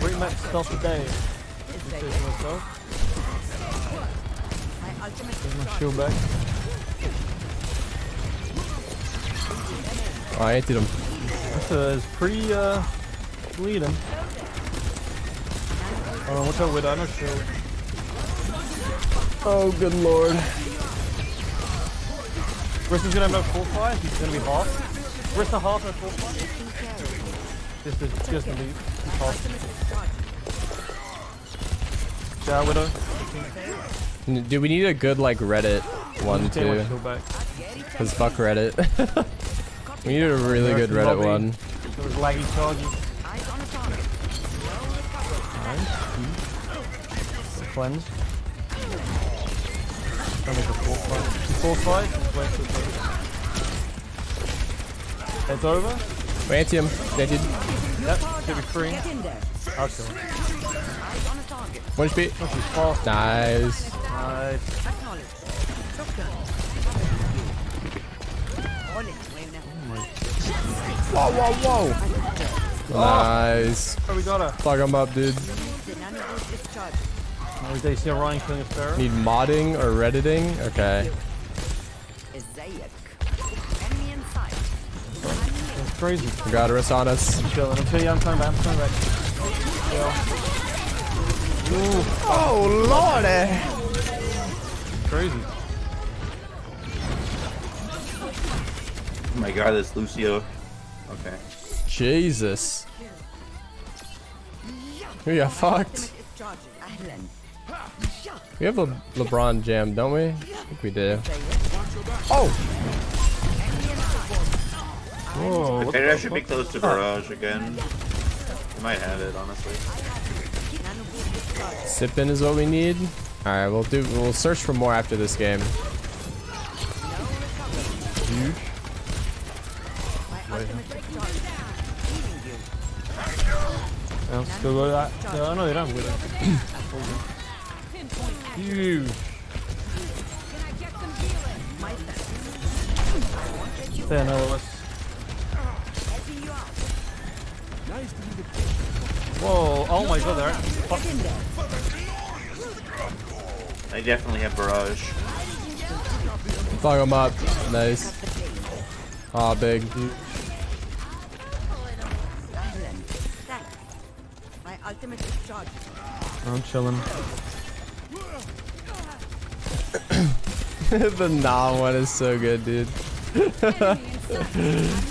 Three max stealth a day. Is Take they myself. my ultimate my shield back. Oh, I emptied him. This is pretty uh leading. Oh, what's up with I know shield. Oh, good lord. Brista's gonna have no full fight. He's gonna be half. Brista half no full fight. Just a, just a lead. He's half. Yeah, Widow. Do we need a good like Reddit one too? Cause fuck Reddit. we need a really good Reddit lobby. one. There was laggy charges. eyes on a target. Nice. Cleanse. Don't make a full fight. Full fight. Just wait for it. It's over. We anti him. Anti. Yep. Should be free. Get. I'll kill him. One HP. Oh. Nice. Nice. Acknowledge. Shotgun. On its way now. Whoa, whoa, whoa. Nice. Oh, we got her. Fuck him up, dude. The nano boost is charged. Now they see Orion killing a. Need modding or redditing? Okay. Is Zayek. Enemy in sight. That's crazy. We got on us. I'm chilling. I'm chilling. I'm coming back. I'm coming back. Yeah. Oh, lordy. Crazy. Oh my god, this Lucio. Okay. Jesus. We got fucked. Is charging. Ahlan. We have a LeBron jam, don't we? I think we do. Oh! Whoa. What Maybe I should be close to Barrage again. You might have it, honestly. Nano boost is. Sippin is what we need. Alright, we'll do we'll search for more after this game. Huge. My ultimate is charged. I'll still go that. No, I know they don't with it. Huge. My thanks. There, no, let's. Helping you out. Whoa. Oh my god, they're actually Get in there. I definitely have Barrage. Fuck him up. Nice. Aw, big. Ahlan. Thanks. My ultimate is charged. I'm chilling. the nah one is so good, dude.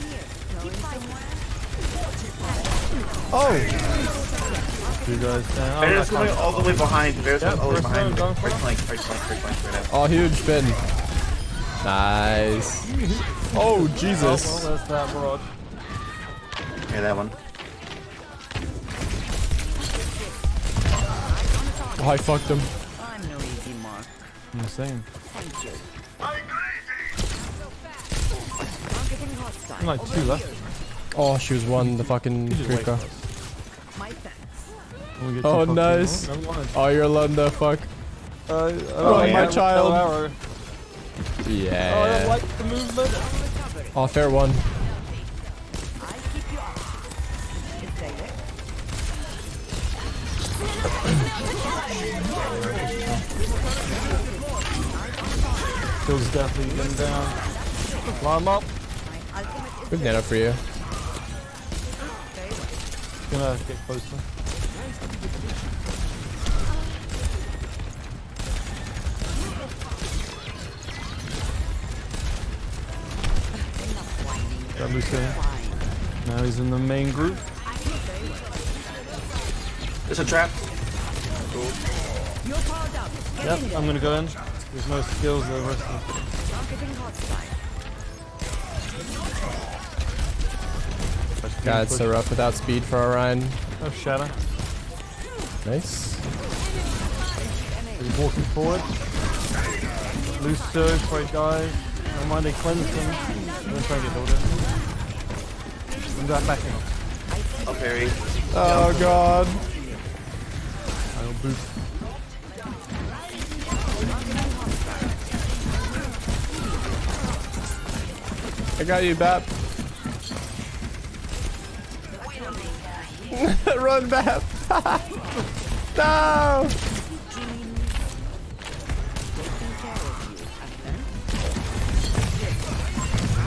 oh! You guys down. Bear's going all the way behind. Bear's Yep, going all the way first behind. one, going for Right flank, right flank, right flank, right now. Oh, huge spin. Nice. Oh, Jesus. Oh, well, Jesus. that's that barrage. Yeah, that one. Oh, I fucked him. I'm no easy mark. I'm the same. Thank you. I'm like two left. Oh, she was one, the fucking just wait Rika. My thanks. When we get Oh, nice. long. No, one. Oh, you're alone the fuck. Uh, Oh, yeah. my child. arrow. Oh, I Yeah. like the movement. Oh, fair one. I keep you up. Is Zayek. Feels definitely getting down. Climb up. My ultimate is Good nano for you. Gonna get closer. Got Lucio. Now he's in the main group. There's a trap. You're powered up. Get Yep. I'm gonna go in. There's no skills though. Rest of God, it's so rough without speed for Orion. Oh, shatter. Nice. He's walking forward. Lucio, great guy. Don't mind they cleanse him. I'm gonna try and get Hilda. I'm going back in. I'll parry. Oh, oh god. I'll boost. I got you, Bap. Run, Bap. No! Taking care of you. Ahlan.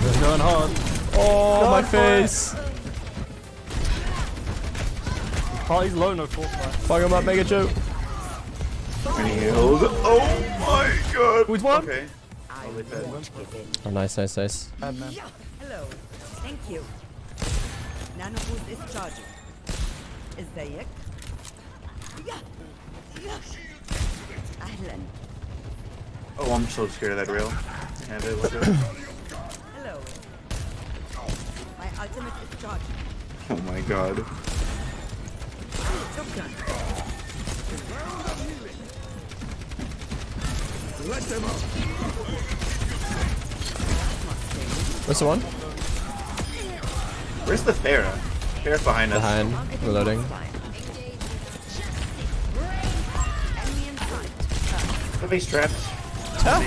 They're going hard. Oh, my Go for it. face. Party's low, no fortified. Fuck him up, make a joke. Oh my god. Which one? Okay. I I'll leave that. won't give in. Oh, nice, nice, nice. Bad man. Hello. Thank you. Nanoboost is charging. ازيك؟ اهلا Oh, I'm so scared of that rail. Have it, look Hello. My ultimate is charged. Oh my god. Let them up. Where's the one? Where's the Pharah? Bear's behind us. Behind. Reloading. Somebody's trapped. Huh?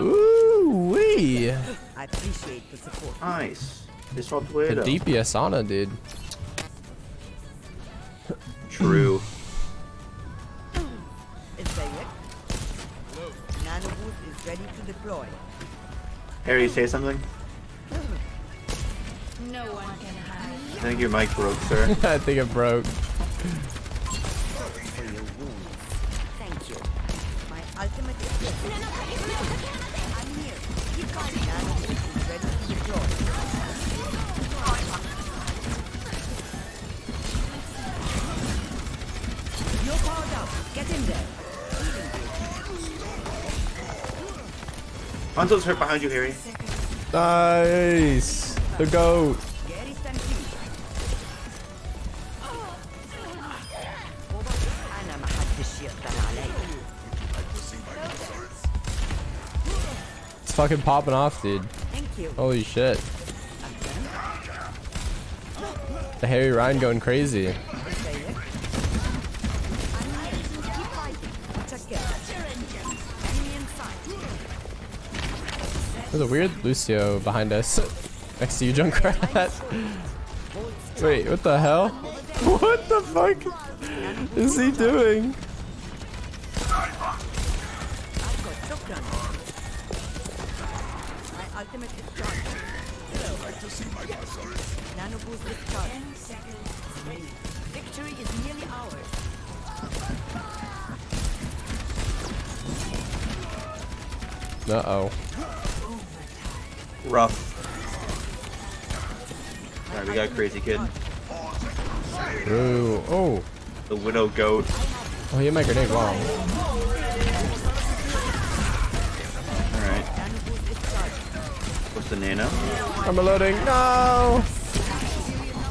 Ooh wee. I appreciate the support. Nice. This one's weird. The DPS on her, dude. True. Harry, say something. No one can hide. I think your mic broke, sir. I think it broke. for. Thank you. My ultimate is ready. I'm here. Keep going. Nanoboost is ready to deploy. You're powered up. Get in there. Hanzo's hurt behind you, Harry. Nice. The goat. It's fucking popping off, dude. Holy shit. The Harry Ryan going crazy. There's a weird Lucio behind us. Next to you, Junkrat. Wait, what the hell? What the fuck is he doing? I've got shotgun. My ultimate is charged. Nano boost is charged. Ten seconds. Victory is nearly ours. Uh oh. Rough. Alright, we got Crazy Kid. Ooh. Oh. The Widow Goat. Oh, you hit my grenade wrong. Alright. Nano boost is charged. What's the nano? I'm reloading. No.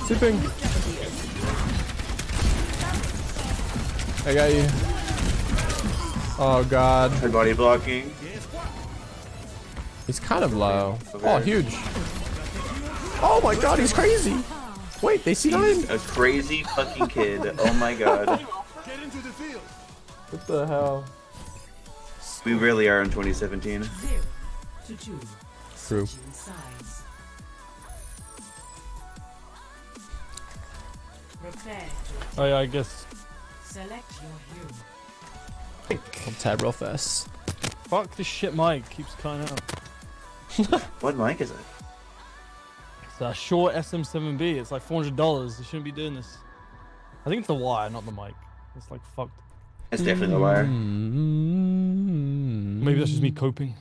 Sleeping. I got you. Oh god. Her body blocking. He's kind of low. Oh, huge. Oh my god, he's crazy. Wait, they see nine. A crazy fucking kid. Oh my god. What the hell? We really are in 2017. Zero. True. Sides. Prepare to Oh yeah, I guess. select your hero. I'll tab real fast. Fuck this shit mic keeps cutting out. What mic is it? It's a Shure SM7B. It's like four hundred dollars. You shouldn't be doing this. I think it's the wire, not the mic. It's like fucked. It's definitely the wire. Mm-hmm. Maybe that's just me coping.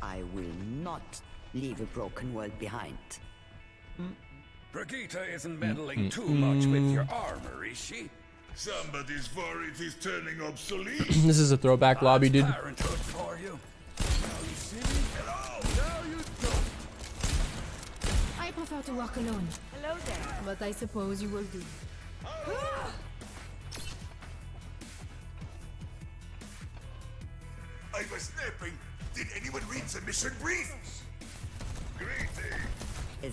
I will not leave a broken world behind. Brigitte isn't meddling too much with your armor, is she? Somebody's worried he's turning obsolete. this is a throwback lobby, dude. I prefer to walk alone. Hello there. But I suppose you will do. Oh. I was snapping. Did anyone read the mission brief? Greetings. Is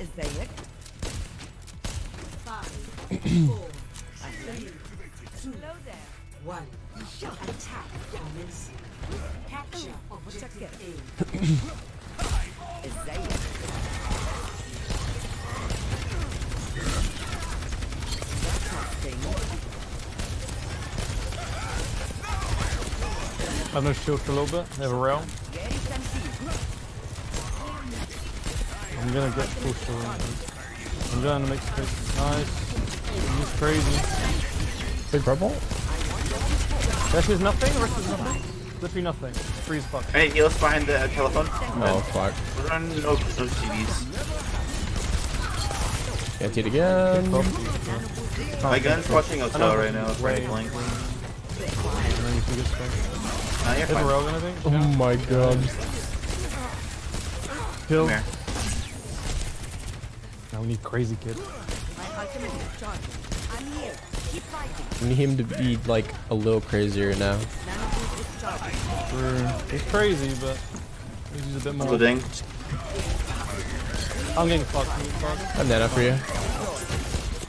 Is Five, four, three, two, one. Attack commencing. Capture objective A. I'm gonna shoot a little bit, they have a realm. I'm gonna get pushed around. I'm gonna make space. Nice. He's crazy. Big purple? Rest is nothing. Rest is nothing. Literally nothing. Free as fuck. Hey, heals behind the uh, telephone. Oh, fuck. Run no, no CDs. Can't hit again. My gun's watching hotel right now. It's Way- right blank. And then you can get space. Nah, you're Hit the fine. rail, anything? Oh my god. Kill. Come here. Now we need crazy kid. My ultimate is charging. I'm here. Keep fighting. We need him to be like a little crazier now. Nano boost is charging. We're- He's crazy, but he's a bit more. Ding. I'm getting fucked. I'm getting fucked. For you.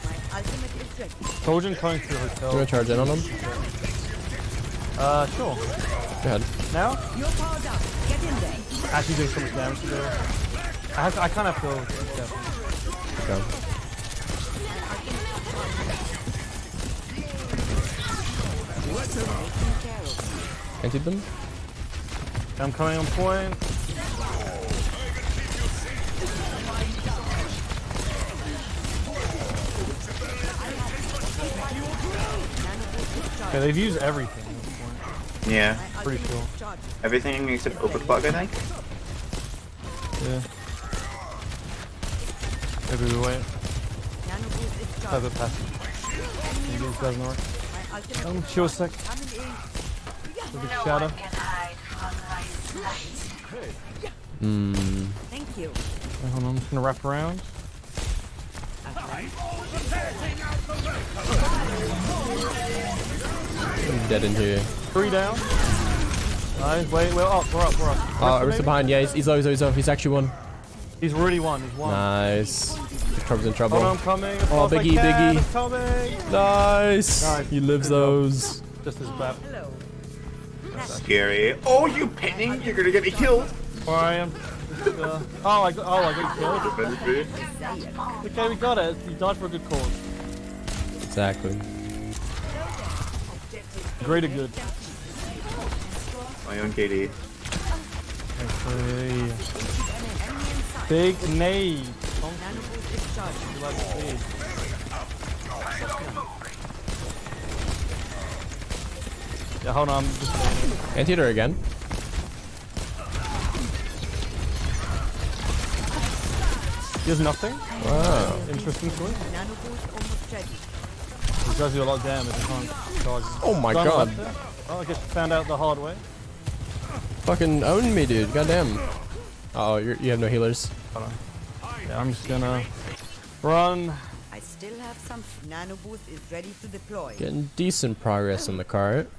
My ultimate is ready. Trojan coming through You hotel. wanna charge in on him? Uh, sure. Go ahead. Now? You're powered up. Get in there. Actually doing so much damage to her. I, have, I kind of feel be careful. Okay. Emptied them? I'm coming on point. Okay, they've used everything at this point. Yeah. Pretty sure. Charging. Everything except overclock, I think. Yeah. Maybe we wait. Have it pass. Maybe it doesn't work. Um, chill a sec. coming. A big shadow. Hmm. Thank you. Hold on, I'm just gonna wrap around. I'm dead in here. Three down. Nice. Wait, we're up. We're up. We're up. Oh, Arista Arista behind. Yeah, he's, he's low, he's low. He's actually one. He's already won. He's won. Nice. Trouble's in trouble. Hold on, I'm coming. As Oh, fast Biggie, can. Biggie. I'm coming. Nice. Nice. He lives those. Just as bad. Hello. Scary. Oh, you pinning? You're gonna get me killed. Where I am. Uh, oh, I got, oh, I got killed. Okay, we got it. You died for a good cause. Exactly. Greater good. My own KD. Okay. Big nade. Nano boost is charging. Let's see. Yeah, hold on. I'm just Anti her again. He has nothing. Wow. Interesting choice. Nano boost almost ready. He does do a lot of damage. Can't charge. Oh my god. Oh, I guess found out the hard way. Fucking own me, dude. Goddamn. Uh oh, you have no healers. Yeah, I'm just gonna run. I still have some. Nano boost is ready to deploy. Getting decent progress on the cart.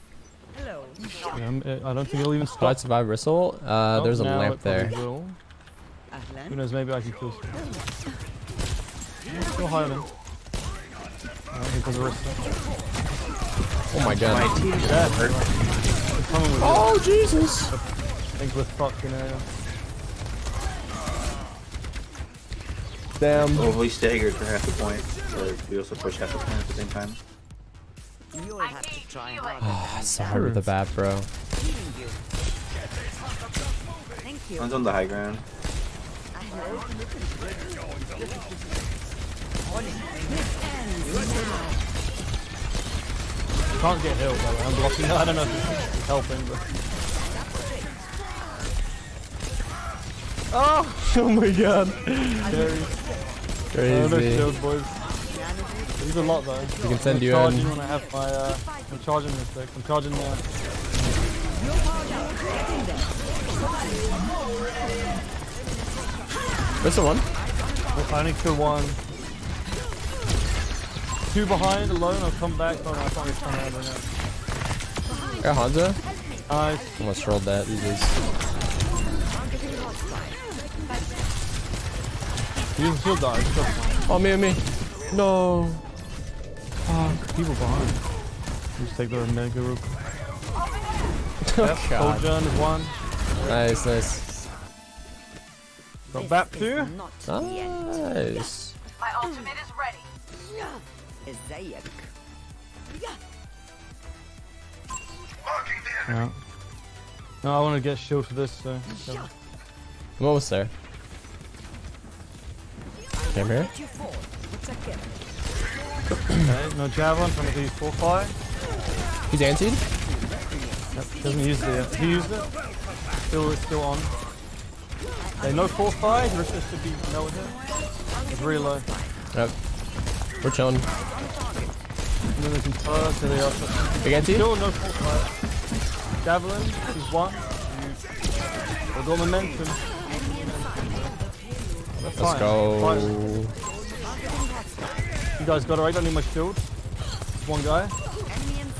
Hello. Yeah, I'm- don't think he'll even Will I stop. survive Bristle? Uh, Oh, there's a lamp there. will. Who knows? Maybe I can kill some. Still hiding. Oh, here comes Arista. Oh my My god. team Yeah. hurt. He's coming with Oh, Jesus. I think we're fucked in area. Damn. Oh, we staggered for half the point. But we also pushed half the point at the same time. You'll have to try harder Ah, than so hard with the bat, bro. healing you. One's on the high ground. Can't get healed by the way. I'm blocking. I don't know if it's helping, but. Oh! Oh my god. Scary. Oh, no Crazy. shield, boys. These a lot though. We can send I'm you charging in. when I have my. Uh, I'm charging this deck. I'm charging now. Where's the one? I only killed one. Two behind alone. I'll come back. Oh no, I can't return out right now. Got Hanzo? Nice. Almost rolled that. Jesus. He'll, he'll die. He's Oh, me, me. No. people behind. Just take the Omega real quick. Oh, Yep, God. Sojourn is one. Nice, nice. Got Bap This two. is not the end. Nice. My ultimate is ready. Zayek. Marking the Yeah. No, I want to get shield for this, so. so. I'm almost there. Came here. Get you forward. Check it. Okay, no javelin from these four five. He's antied. Yep, doesn't use it. He used it. Still, it's still on. Okay, no four five. Rishta should be no hit. It's really low. Yep. We're chilling. And then they can turn, so they are. Big anti. Still no four five. Javelin, he's one. They've got momentum. They're Let's fine. go. Fine. You guys got it right. Don't need my shield. One guy.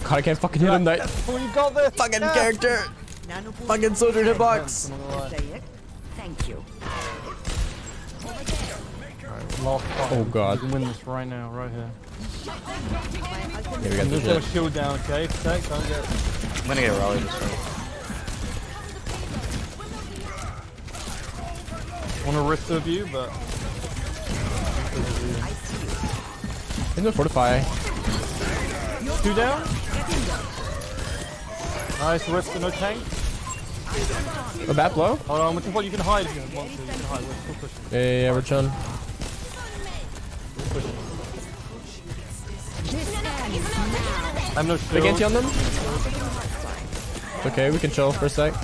God, I can't fucking hit him. That Oh, you got this. fucking Yeah. character. Fucking soldier hitbox. I'm not gonna lie. Zayek. Thank you. Oh, God. We can win this right now, right here. Yeah, we got And the there's no shield down, okay? Protect, don't get. I'm gonna get Raleigh this round. Want to risk of you, but. No fortify. Two down. Nice, risk, no tank. A bat blow. Hold on, one you can hide if you want to. You can hide. We're still pushing. Yeah, yeah, yeah, we're chilling. We're pushing. I have no shield. Big anti on them. Okay, we can chill for a sec.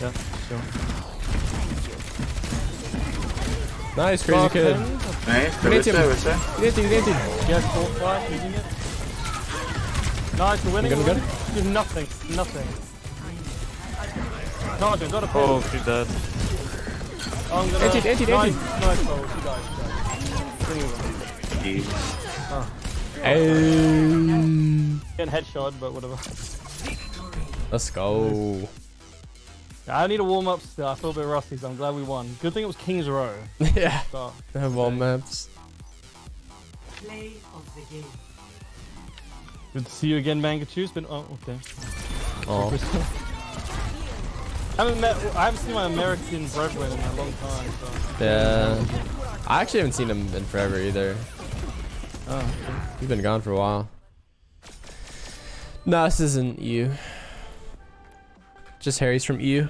Yeah, sure. Nice, crazy kid. Nice. Give it to Rissa, him. Rissa. He's anti, he's anti. Yes, four, five, using it. Nice, we're winning. You we're good, winning. There's nothing, nothing. Can't do, got a Oh, she's dead. I'm gonna. Anti, anti, nice, anti. Nice, oh, you guys, you guys. Bring it on. Jeez. Hey. Getting headshot, but whatever. Let's go. I need a warm up still. I feel a bit rusty, so I'm glad we won. Good thing it was King's Row. yeah. So, I have all maps. Play of the game. good to see you again, Mangachu. It's been. Oh, okay. Oh. I haven't met. I haven't seen my American brethren in a long time. So. Yeah. I actually haven't seen him in forever either. Oh, He's been gone for a while. No, this isn't you. Just Harry's from EU.